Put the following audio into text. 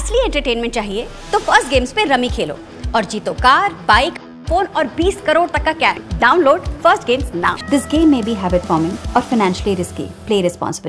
असली एंटरटेनमेंट चाहिए तो फ़र्स्ट गेम्स पे रमी खेलो। और जीतो कार बाइक फ़ोन और 20 करोड़ तक का cash download first games now this game में बी हैबिट फॉर्मिंग और फाइनेंशियली रिस्की प्ले responsibly.